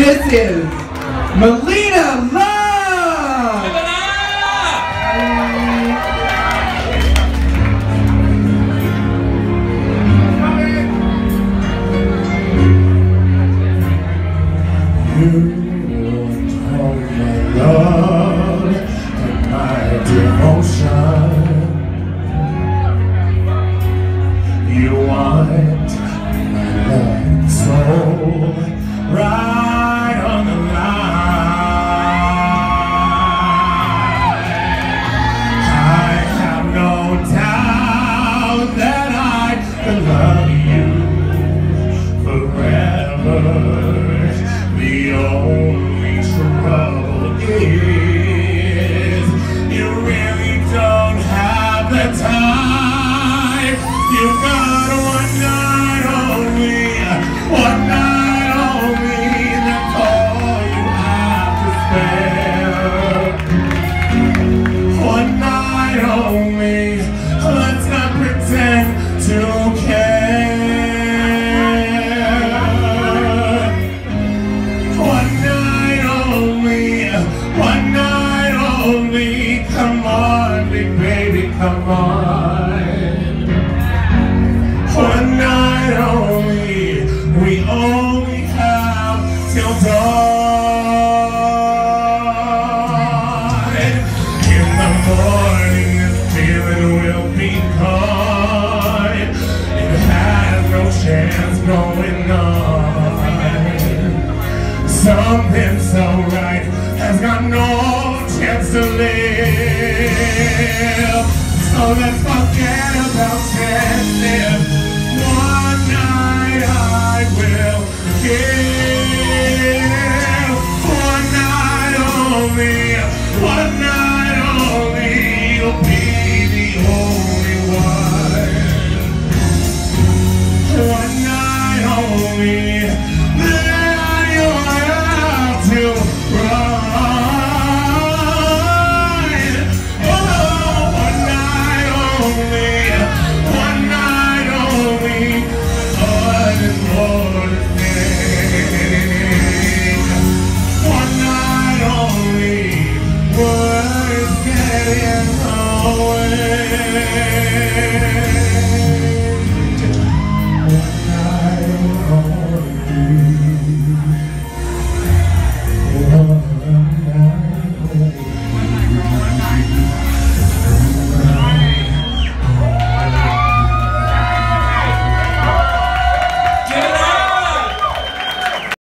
This is Mileena Lové! Mileena. The only trouble is One night only. We only have till dawn. In the morning, this feeling will be gone. It has no chance going on. Something so right has got no chance to live. Let's forget about. One night I will give. One night only. Yeah.